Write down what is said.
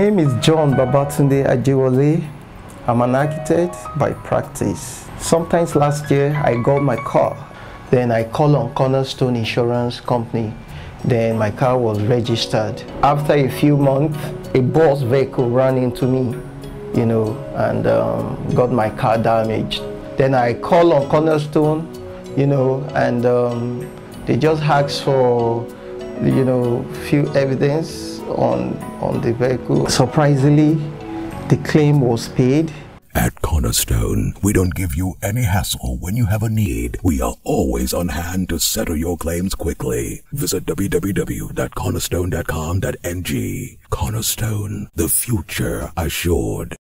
My name is John Babatunde Ajewole. I'm an architect by practice. Sometimes last year I got my car. Then I called on Cornerstone Insurance Company. Then my car was registered. After a few months, a bus vehicle ran into me, you know, and um, got my car damaged. Then I called on Cornerstone, you know, and um, they just asked for, you know, few evidence on on the vehicle. Surprisingly, the claim was paid. At Cornerstone, we don't give you any hassle when you have a need. We are always on hand to settle your claims quickly. Visit www.cornerstone.com.ng. Cornerstone, the future assured.